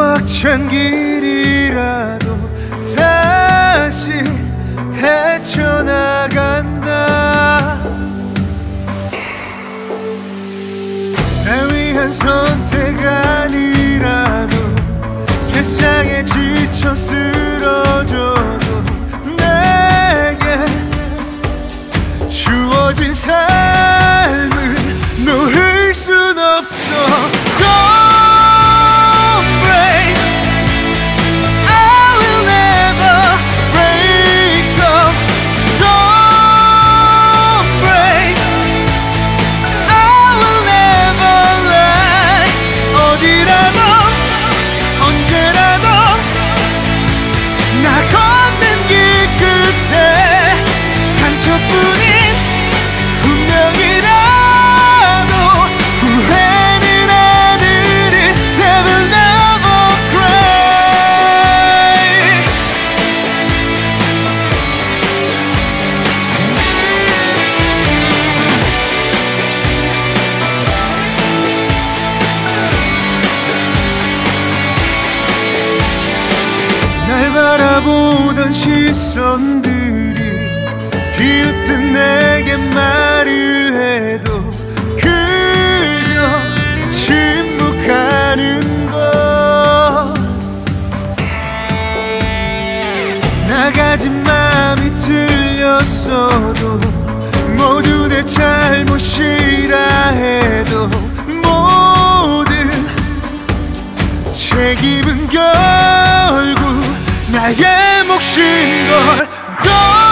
벅찬 길이라도 다시 헤쳐나간다. 날 위한 선택 아니라도 세상에 지쳐 쓰러져도 내게 주어진 삶을 놓을 순 없어 바라보던 시선들이 비웃듯 내게 말을 해도 그저 침묵하는 것 나 가진 마음이 틀렸어도 모두 내 잘못이라 해도 모든 책임은 결국 나의 몫인 걸 Don't